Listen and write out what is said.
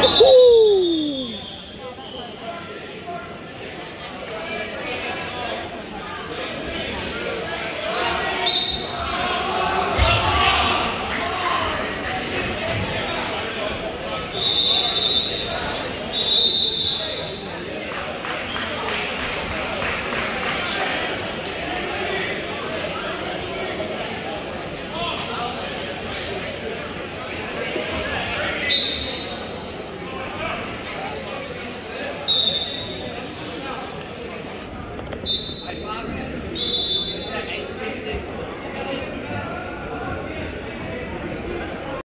Woo!